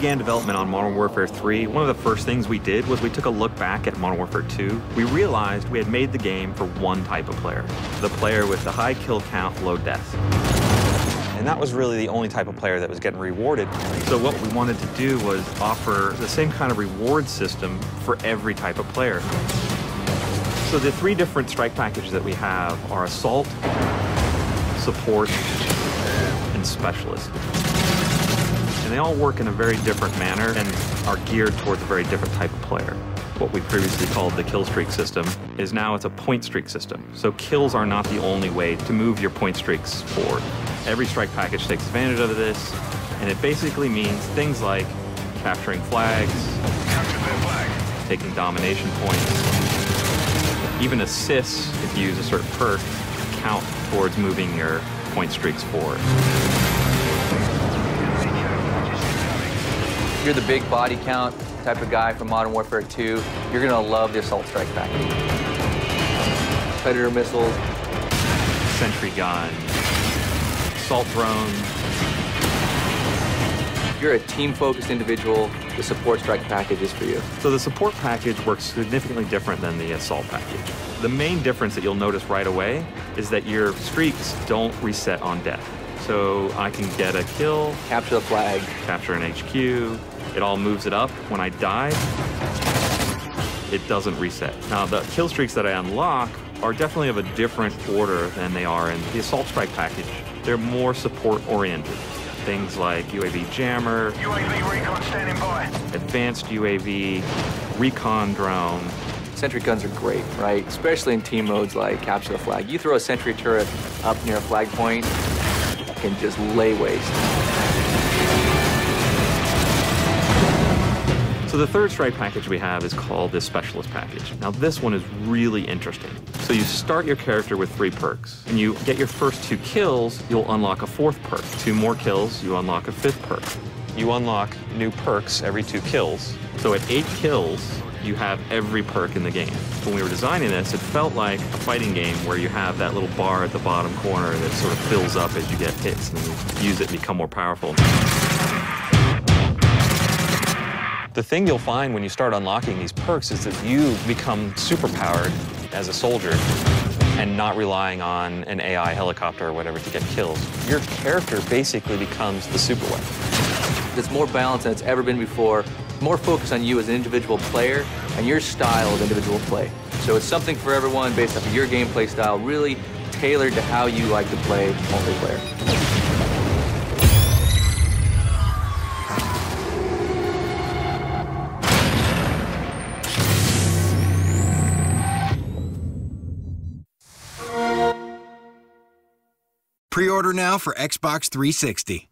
began development on Modern Warfare 3, one of the first things we did was we took a look back at Modern Warfare 2. We realized we had made the game for one type of player, the player with the high kill count, low death. And that was really the only type of player that was getting rewarded. So what we wanted to do was offer the same kind of reward system for every type of player. So the three different strike packages that we have are Assault, Support, and Specialist. And they all work in a very different manner and are geared towards a very different type of player what we previously called the kill streak system, is now it's a point streak system. So kills are not the only way to move your point streaks forward. Every strike package takes advantage of this, and it basically means things like capturing flags, taking domination points, even assists, if you use a certain perk, count towards moving your point streaks forward. You're the big body count type of guy from Modern Warfare 2, you're gonna love the Assault Strike package. Predator missiles. Sentry gun. Assault drone. If you're a team-focused individual, the Support Strike package is for you. So the Support package works significantly different than the Assault package. The main difference that you'll notice right away is that your streaks don't reset on death. So I can get a kill. Capture the flag. Capture an HQ. It all moves it up. When I die, it doesn't reset. Now, the kill streaks that I unlock are definitely of a different order than they are in the Assault Strike package. They're more support-oriented. Things like UAV jammer, UAV recon standing by. advanced UAV, recon drone. Sentry guns are great, right? Especially in team modes like capture the flag. You throw a sentry turret up near a flag point, can just lay waste. So the third strike package we have is called the Specialist package. Now this one is really interesting. So you start your character with three perks, and you get your first two kills, you'll unlock a fourth perk. Two more kills, you unlock a fifth perk. You unlock new perks every two kills. So at eight kills, you have every perk in the game. When we were designing this, it felt like a fighting game where you have that little bar at the bottom corner that sort of fills up as you get hits and you use it and become more powerful. The thing you'll find when you start unlocking these perks is that you become superpowered as a soldier and not relying on an AI helicopter or whatever to get kills. Your character basically becomes the super weapon. It's more balanced than it's ever been before, more focus on you as an individual player and your style of individual play. So it's something for everyone based off of your gameplay style, really tailored to how you like to play multiplayer. Pre-order now for Xbox 360.